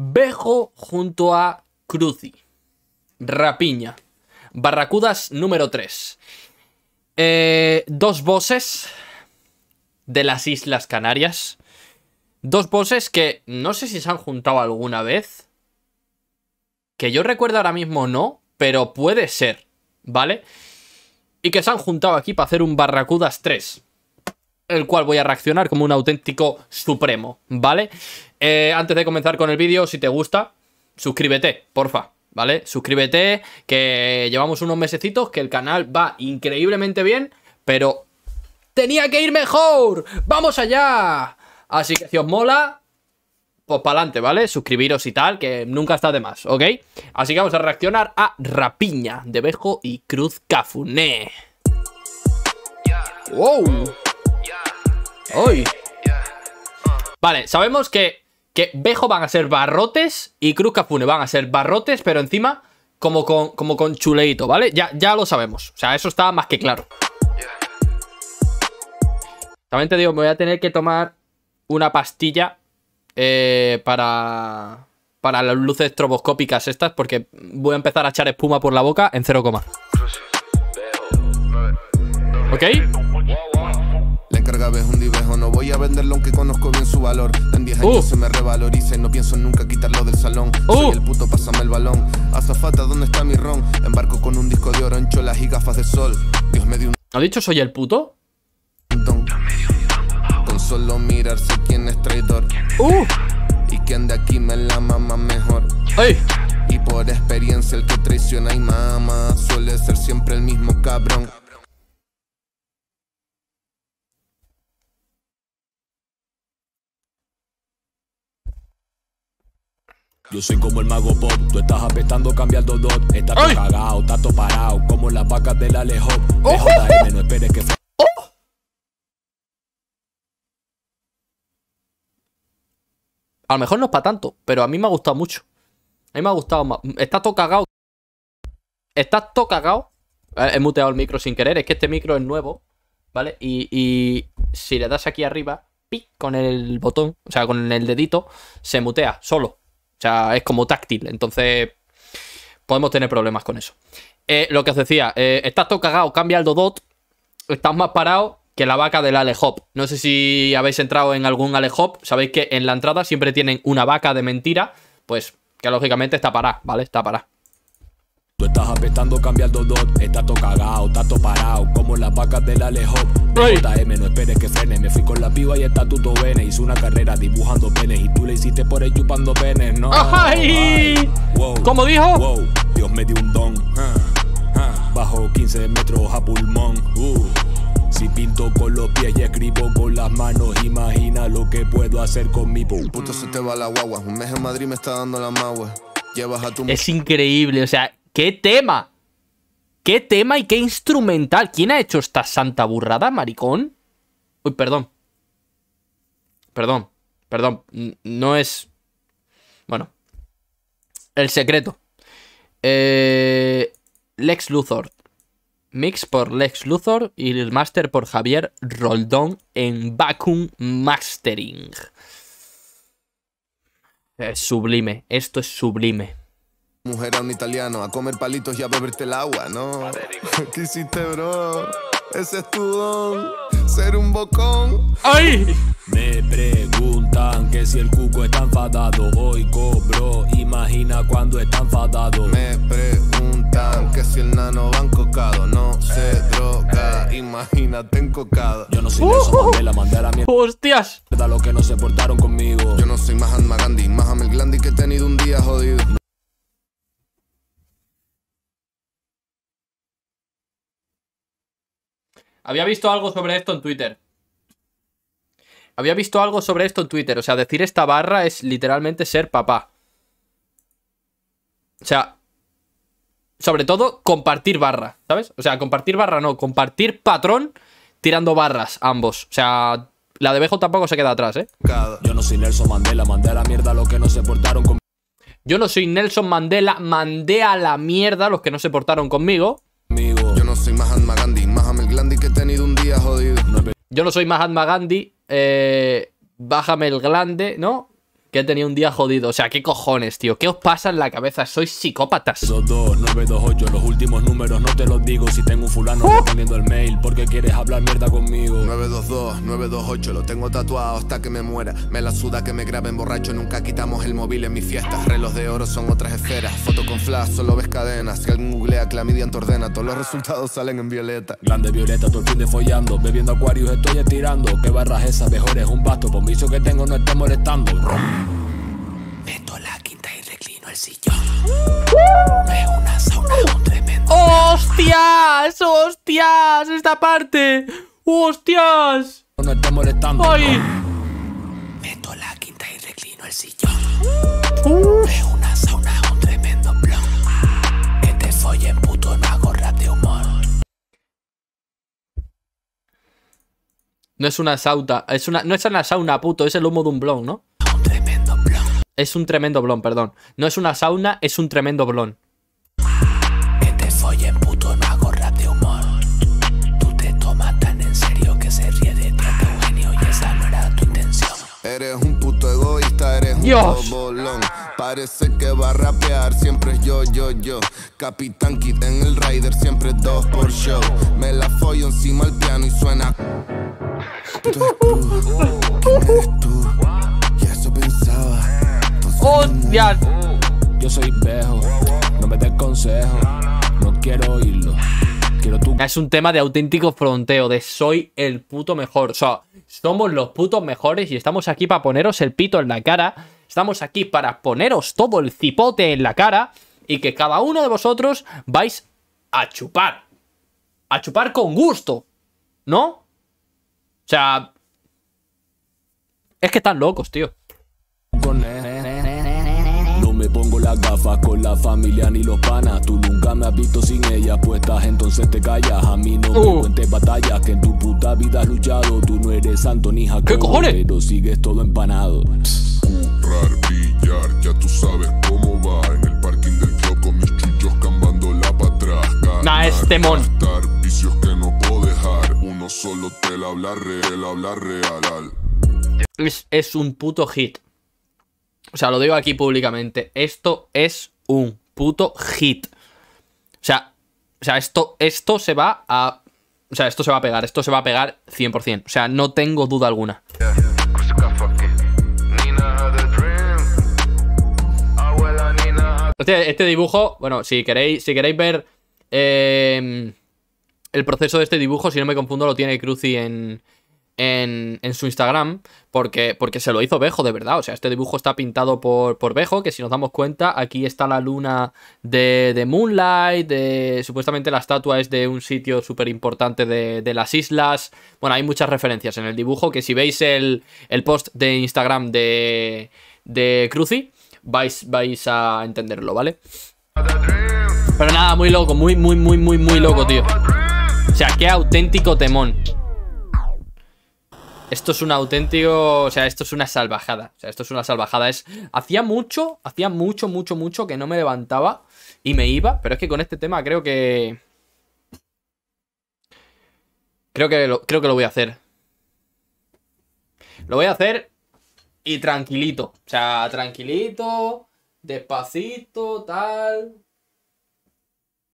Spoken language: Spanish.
Bejo junto a Cruci. Rapiña. Barracudas número 3. Eh, dos bosses de las Islas Canarias. Dos bosses que no sé si se han juntado alguna vez. Que yo recuerdo ahora mismo no, pero puede ser, ¿vale? Y que se han juntado aquí para hacer un Barracudas 3. El cual voy a reaccionar como un auténtico supremo, ¿vale? Eh, antes de comenzar con el vídeo, si te gusta, suscríbete, porfa, ¿vale? Suscríbete, que llevamos unos mesecitos, que el canal va increíblemente bien, pero tenía que ir mejor. ¡Vamos allá! Así que si os mola, pues para adelante, ¿vale? Suscribiros y tal, que nunca está de más, ¿ok? Así que vamos a reaccionar a Rapiña de Bejo y Cruz Cafuné. ¡Wow! ¡Uy! Vale, sabemos que, que Bejo van a ser barrotes y Cruz Cafune van a ser barrotes, pero encima como con, como con chuleito, ¿vale? Ya, ya lo sabemos. O sea, eso está más que claro. También te digo, me voy a tener que tomar una pastilla eh, para, para las luces estroboscópicas estas, porque voy a empezar a echar espuma por la boca en 0, ¿Ok? Es un divejo, no voy a venderlo aunque conozco bien su valor. En 10 años Uh. se me revaloriza y no pienso nunca quitarlo del salón. Uh. Soy el puto, pásame el balón. Azafata, ¿dónde está mi ron? Embarco con un disco de oro en cholas y gafas de sol. Dios me dio ¿Ha dicho soy el puto? un don. Con solo mirarse quién es traidor. ¡Uh! Y quien de aquí me la mama mejor. ¡Ey! Y por experiencia el que traiciona y mama suele ser siempre el mismo cabrón. Yo soy como el mago pop, tú estás apestando cambiando dot, estás todo cagado, estás todo parado, como las vacas del Alejo. BJM, no esperes que A lo mejor no es para tanto, pero a mí me ha gustado mucho. A mí me ha gustado más. Está todo cagado. Está todo cagado. He muteado el micro sin querer. Es que este micro es nuevo. ¿Vale? Y, y si le das aquí arriba, pi, con el botón, o sea, con el dedito, se mutea solo. O sea, es como táctil. Entonces, podemos tener problemas con eso. Eh, lo que os decía, eh, estás todo cagado, cambia el dodot. Estás más parado que la vaca del Alehop. No sé si habéis entrado en algún Alehop. Sabéis que en la entrada siempre tienen una vaca de mentira. Pues que lógicamente está parada, ¿vale? Está parada. Estás apestando cambiando dot, estás todo cagado, estás todo parado, como las vacas del Alejo. BJM, no esperes que frene, me fui con la piba y está tuto bene, hice una carrera dibujando penes y tú le hiciste por ahí chupando penes, no. ¡Ay! Wow. ¿Cómo dijo? Wow, Dios me dio un don. Ah, ah, Bajo 15 metros a pulmón. Uh. Si pinto con los pies y escribo con las manos, imagina lo que puedo hacer con mi pum. Puto se te va la guagua. Un mes en Madrid me está dando la magua. Llevas a tu Es increíble, o sea, qué tema. Qué tema y qué instrumental. ¿Quién ha hecho esta santa burrada, maricón? Uy, perdón. Perdón, perdón. No es. Bueno. El secreto. Eh, Lex Luthor. Mix por Lex Luthor y el master por Javier Roldón en Vacuum Mastering. Es sublime, esto es sublime. Mujer a un italiano a comer palitos y a beberte el agua, ¿no? ¿Qué hiciste, bro? Ese es tu don. Ser un bocón. ¡Ay! Me preguntan que si el cuco está enfadado, hoy cobro, imagina cuando está enfadado. Me preguntan que si el nano va encocado. No se droga. Imagínate encocado. Yo no soy Nelson Mandela, mandé a la ¡Hostias! mierda lo que no se portaron conmigo. Yo no soy Mahatma Gandhi. Mahatma el Glandi que he tenido un día jodido. Había visto algo sobre esto en Twitter. Había visto algo sobre esto en Twitter. O sea, decir esta barra es literalmente ser papá. O sea, sobre todo compartir barra, ¿sabes? O sea, compartir barra no, compartir patrón tirando barras ambos. O sea, la de Bejo tampoco se queda atrás, ¿eh? Yo no soy Nelson Mandela, mandé a la mierda lo que no se portaron conmigo. Yo no soy Nelson Mandela, mandé a la mierda los que no se portaron conmigo. Yo no soy Mahatma Gandhi, eh, bájame el glande, ¿no? Que he tenido un día jodido. O sea, ¿qué cojones, tío? ¿Qué os pasa en la cabeza? Sois psicópatas. 2, 928, los últimos números no te los digo Si tengo un fulano respondiendo el mail porque quieres hablar mierda conmigo 922, 928, lo tengo tatuado hasta que me muera Me la suda que me graben borracho, nunca quitamos el móvil en mis fiestas Reloj de oro son otras esferas, foto con flash, solo ves cadenas Si alguien googlea clamidia en tu ordena, todos los resultados salen en violeta Grande violeta, todo el fin de follando Bebiendo acuarios estoy estirando ¿Qué barras esa? Mejor es un basto Por que tengo no esté molestando Meto la quinta y reclino el sillón No es una sauna, es un tremendo ¡Hostias! ¡Hostias! Esta parte. ¡Hostias! No esté molestando ¡Ay! Meto la quinta y reclino el sillón No es una sauna, es un tremendo blon Que te follen puto, no hago rap de humor No es una sauta. Es una, no es una sauna, puto. Es el humo de un blon, ¿no? Es un tremendo blon, perdón. No es una sauna, es un tremendo blon. Que te follen puto, no hago rap de humor Tú te tomas tan en serio que se ríe de ti tu genio Y esa no era tu intención Eres un puto egoísta, eres un Dios. bobolón Parece que va a rapear, siempre es yo, yo, yo Capitán Kid en el Rider, siempre dos por show Me la follo encima al piano y suena Es un tema de auténtico fronteo, de soy el puto mejor. O sea, somos los putos mejores y estamos aquí para poneros el pito en la cara. Estamos aquí para poneros todo el cipote en la cara y que cada uno de vosotros vais a chupar. A chupar con gusto. ¿No? O sea... Es que están locos, tío. Me pongo las gafas con la familia ni los panas. Tú nunca me has visto sin ellas puestas, entonces te callas. A mí no Uh. me cuentes batallas que en tu puta vida has luchado. Tú no eres santo ni Jacobo, ¿Qué cojones? pero sigues todo empanado. Currar, billar, ya tú sabes cómo va En el parking del club con mis chuchos cambando la pa' atrás Nah, es temón. Gastar vicios que no puedo dejar Uno solo te la habla real, habla real es, es un puto hit. O sea, lo digo aquí públicamente. Esto es un puto hit. O sea, o sea esto, esto se va a. O sea, esto se va a pegar. Esto se va a pegar 100%. O sea, no tengo duda alguna. Este, este dibujo, bueno, si queréis, si queréis ver eh, el proceso de este dibujo, si no me confundo, lo tiene Cruci en, en, su Instagram, porque, porque se lo hizo Bejo, de verdad. O sea, este dibujo está pintado por, por Bejo, que si nos damos cuenta, aquí está la luna de, de Moonlight, supuestamente la estatua es de un sitio súper importante de, de las islas. Bueno, hay muchas referencias en el dibujo, que si veis el, el post de Instagram de, de Cruci, vais, vais a entenderlo, ¿vale? Pero nada, muy loco, muy, muy, muy, muy, muy loco, tío. O sea, qué auténtico temón. Esto es un auténtico. O sea, esto es una salvajada. O sea, esto es una salvajada. Es. Hacía mucho, hacía mucho, mucho, mucho que no me levantaba y me iba. Pero es que con este tema creo que. Creo que creo que lo voy a hacer. Lo voy a hacer y tranquilito. O sea, tranquilito, despacito, tal.